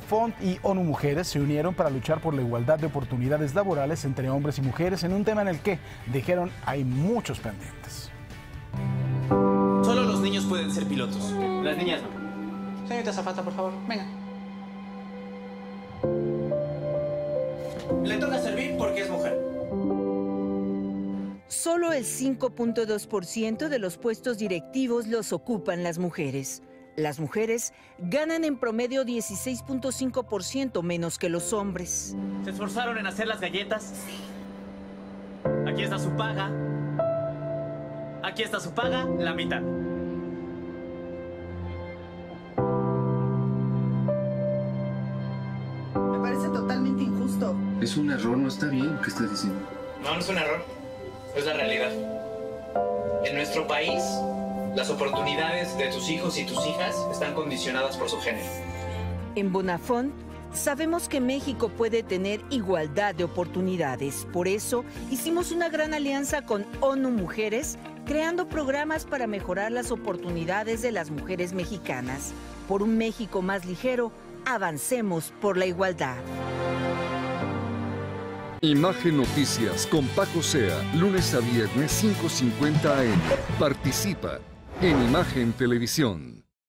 Font y ONU Mujeres se unieron para luchar por la igualdad de oportunidades laborales entre hombres y mujeres en un tema en el que, dijeron, hay muchos pendientes. Solo los niños pueden ser pilotos. Las niñas no. Señorita Zafata, por favor, venga. Le toca servir porque es mujer. Solo el 5.2% de los puestos directivos los ocupan las mujeres. Las mujeres ganan en promedio 16.5% menos que los hombres. ¿Se esforzaron en hacer las galletas? Sí. Aquí está su paga. Aquí está su paga, la mitad. Me parece totalmente injusto. Es un error, no está bien. ¿Qué estás diciendo? No, no es un error. Es la realidad. En nuestro país, las oportunidades de tus hijos y tus hijas están condicionadas por su género. En Bonafont sabemos que México puede tener igualdad de oportunidades. Por eso hicimos una gran alianza con ONU Mujeres, creando programas para mejorar las oportunidades de las mujeres mexicanas. Por un México más ligero, avancemos por la igualdad. Imagen Noticias con Paco Sea, lunes a viernes 5.50 AM. Participa en Imagen Televisión.